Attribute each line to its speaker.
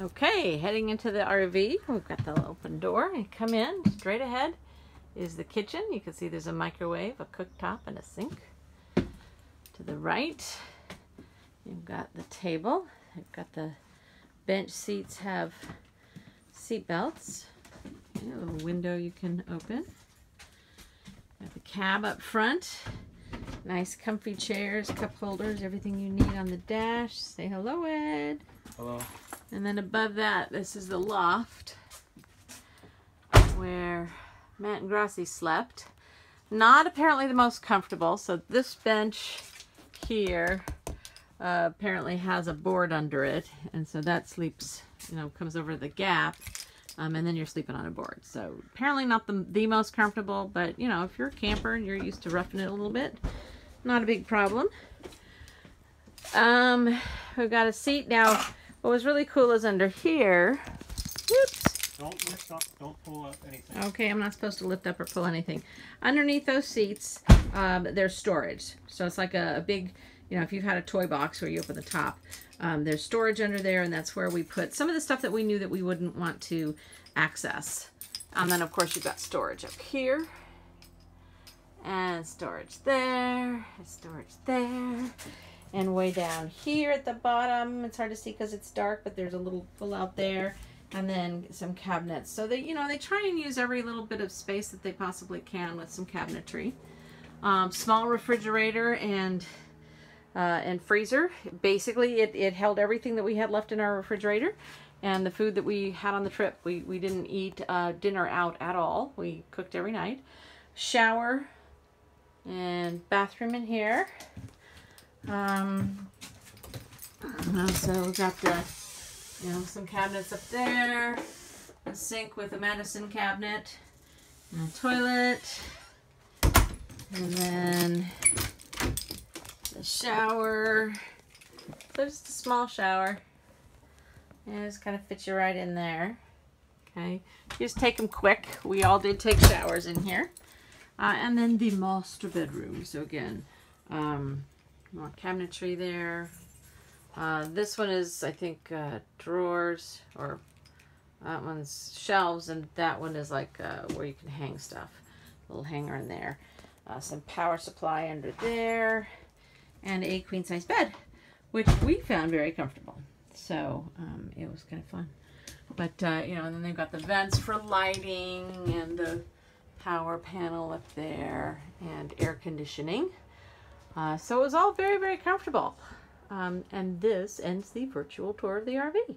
Speaker 1: Okay, heading into the RV. We've got the open door come in straight ahead is the kitchen. You can see there's a microwave, a cooktop, and a sink. To the right, you've got the table. You've got the bench seats have seat belts. A little window you can open. Got the cab up front. Nice comfy chairs, cup holders, everything you need on the dash. Say hello, Ed.
Speaker 2: Hello.
Speaker 1: And then above that, this is the loft where Matt and Grassi slept. Not apparently the most comfortable. So this bench here uh, apparently has a board under it. And so that sleeps, you know, comes over the gap. Um, and then you're sleeping on a board. So apparently not the, the most comfortable, but you know, if you're a camper and you're used to roughing it a little bit, not a big problem. Um, we've got a seat now. What was really cool is under here. Whoops.
Speaker 2: Don't lift up, don't pull up anything.
Speaker 1: Okay, I'm not supposed to lift up or pull anything. Underneath those seats, um, there's storage. So it's like a, a, big, you know, if you've had a toy box where you open the top, um, there's storage under there, and that's where we put some of the stuff that we knew that we wouldn't want to access. And then, of course, you've got storage up here. And storage there, storage there. And way down here at the bottom, it's hard to see because it's dark, but there's a little pull out there. And then some cabinets. So they, you know, they try and use every little bit of space that they possibly can with some cabinetry. Um, small refrigerator and uh, and freezer. Basically, it, it held everything that we had left in our refrigerator and the food that we had on the trip. We, we didn't eat uh, dinner out at all. We cooked every night. Shower and bathroom in here. Um, so we've got the, you know, some cabinets up there, a sink with a medicine cabinet, and a toilet, and then the shower. So just a small shower. And just kind of fits you right in there. Okay, just take them quick. We all did take showers in here. Uh, and then the master bedroom. So again, um, more cabinetry there. Uh, this one is, I think, uh, drawers, or that one's shelves, and that one is like uh, where you can hang stuff. A little hanger in there. Uh, some power supply under there, and a queen size bed, which we found very comfortable. So um, it was kind of fun. But, uh, you know, and then they've got the vents for lighting and the power panel up there and air conditioning. Uh, so it was all very, very comfortable. Um, and this ends the virtual tour of the RV.